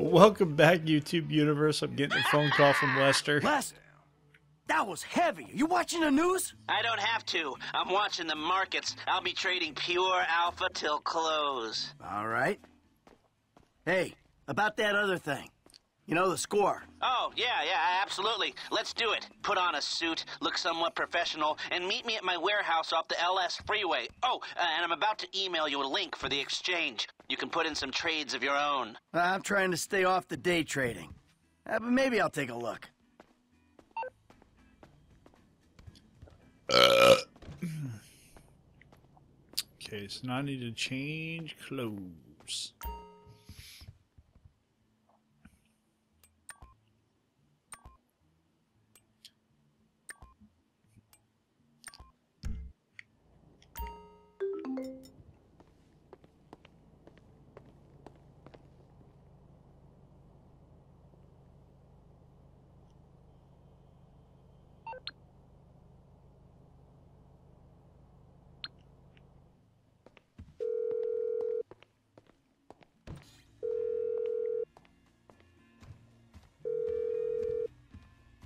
Welcome back, YouTube universe. I'm getting a phone call from Lester. Lester, that was heavy. You watching the news? I don't have to. I'm watching the markets. I'll be trading pure alpha till close. All right. Hey, about that other thing. You know the score. Oh, yeah, yeah, absolutely. Let's do it. Put on a suit, look somewhat professional, and meet me at my warehouse off the LS freeway. Oh, uh, and I'm about to email you a link for the exchange. You can put in some trades of your own. I'm trying to stay off the day trading. Uh, but maybe I'll take a look. Okay, so now I need to change clothes.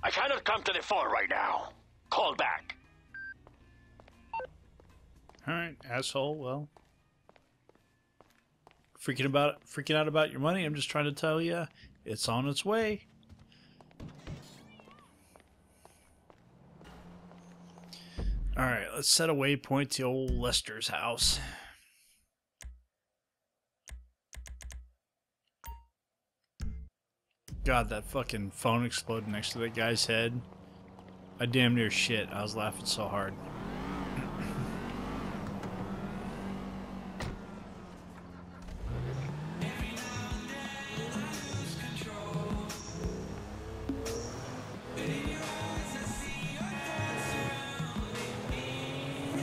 I cannot come to the phone right now. Call back. Alright, asshole, well. Freaking about freaking out about your money, I'm just trying to tell you it's on its way. Alright, let's set a waypoint to old Lester's house. God, that fucking phone exploded next to that guy's head. I damn near shit. I was laughing so hard.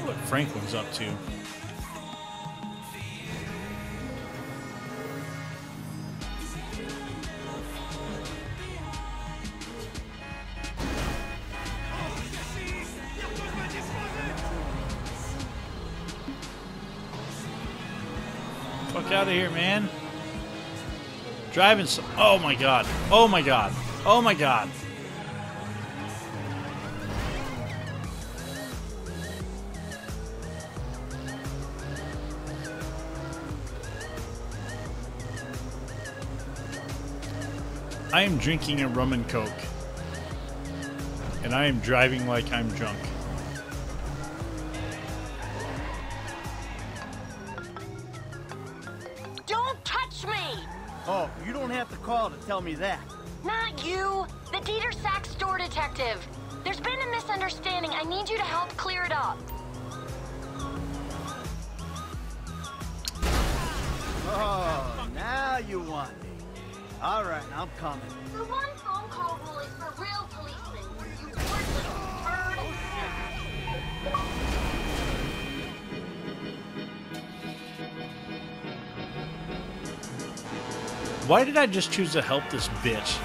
what Franklin's up to. Fuck out of here, man. Driving so. Oh my god. Oh my god. Oh my god. I am drinking a rum and coke. And I am driving like I'm drunk. Touch me! Oh, you don't have to call to tell me that. Not you! The Didier Sachs store detective! There's been a misunderstanding. I need you to help clear it up. Oh, now you want me. All right, I'm coming. The one phone call rule is for real policemen. You worthless bird. Why did I just choose to help this bitch?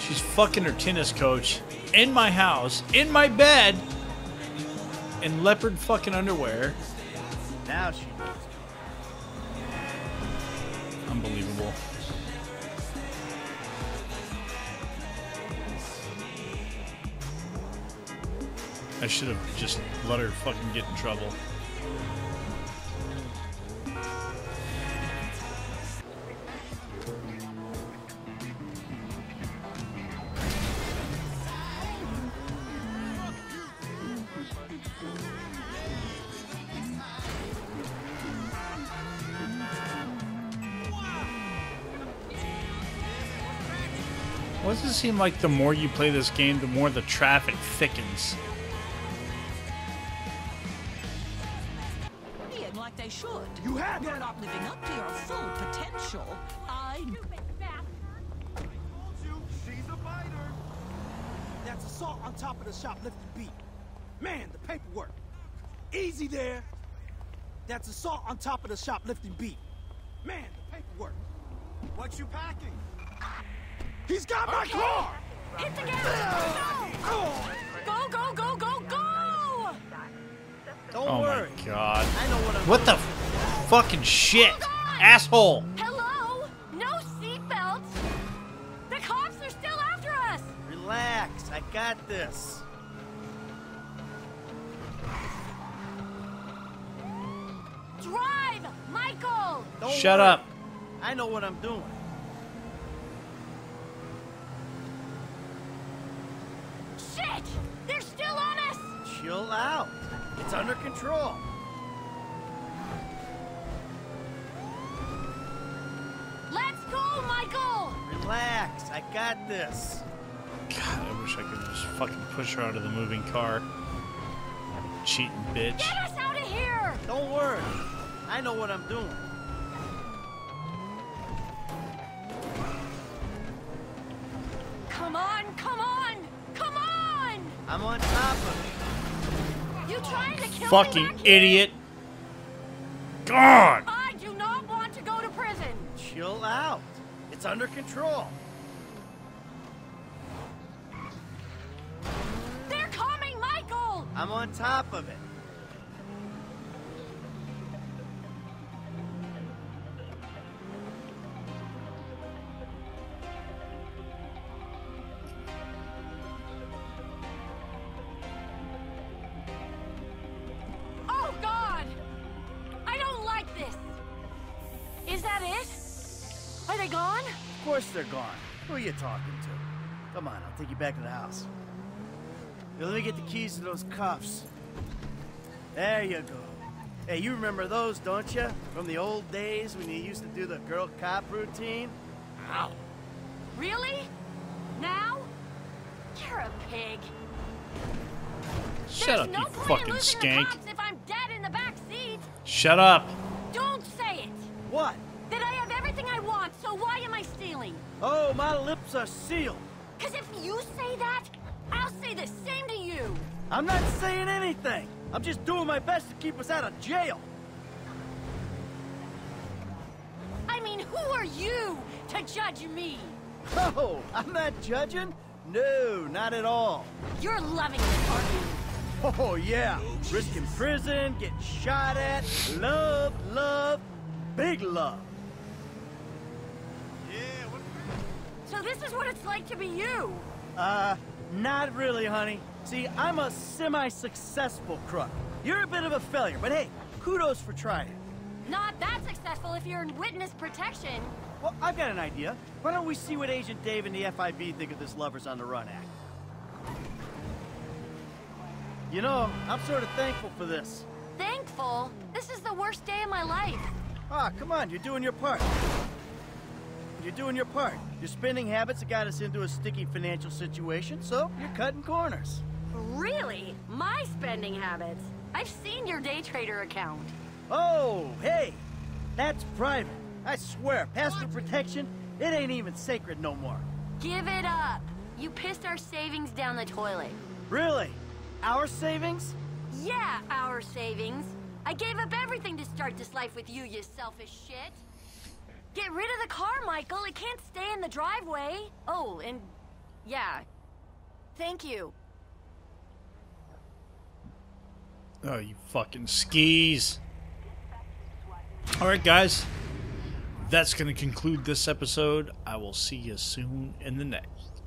She's fucking her tennis coach in my house, in my bed, in leopard fucking underwear. Now she. Unbelievable. I should have just let her fucking get in trouble. Why does it seem like the more you play this game, the more the traffic thickens? Like they should. You have. You're not living up to your full potential. I. She's a biter. That's assault on top of the shoplifting beat. Man, the paperwork. Easy there. That's assault on top of the shoplifting beat. Man, the paperwork. What you packing? He's got my car! Hit the gas! Go! Go, go, go, go, go! Don't oh worry. my god. I know what I'm What the fucking shit? Asshole! Hello? No seatbelts? The cops are still after us! Relax, I got this. Drive, Michael! Don't Shut worry. up. I know what I'm doing. Us! Chill out. It's under control. Let's go, Michael! Relax. I got this. God, I wish I could just fucking push her out of the moving car. Cheating bitch. Get us out of here! Don't worry. I know what I'm doing. Come on, come on, come on! I'm on top of You trying to kill me Fucking back here? idiot. God! I do not want to go to prison. Chill out. It's under control. They're coming, Michael! I'm on top of it. They gone? Of course they're gone. Who are you talking to? Come on, I'll take you back to the house. Here, let me get the keys to those cuffs. There you go. Hey, you remember those, don't you? From the old days when you used to do the girl cop routine? Ow. Really? Now? You're a pig. Shut There's up, no you point fucking losing skank. if I'm dead in the back seat. Shut up. Don't say it. What? That I have everything I want, so why am I stealing? Oh, my lips are sealed. Because if you say that, I'll say the same to you. I'm not saying anything. I'm just doing my best to keep us out of jail. I mean, who are you to judge me? Oh, I'm not judging? No, not at all. You're loving it, aren't you? Oh, yeah. Risking prison, getting shot at. Love, love, big love. So this is what it's like to be you. Uh, not really, honey. See, I'm a semi-successful crook. You're a bit of a failure, but hey, kudos for trying. Not that successful if you're in witness protection. Well, I've got an idea. Why don't we see what Agent Dave and the FIB think of this Lovers on the Run act? You know, I'm sort of thankful for this. Thankful. This is the worst day of my life. Ah, come on, you're doing your part. You're doing your part. Your spending habits have got us into a sticky financial situation, so you're cutting corners. Really? My spending habits? I've seen your day trader account. Oh, hey, that's private. I swear, password protection, it ain't even sacred no more. Give it up. You pissed our savings down the toilet. Really? Our savings? Yeah, our savings. I gave up everything to start this life with you, you selfish shit. Get rid of the car, Michael. It can't stay in the driveway. Oh, and yeah. Thank you. Oh, you fucking skis. Alright, guys. That's going to conclude this episode. I will see you soon in the next.